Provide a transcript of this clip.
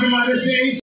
permanecer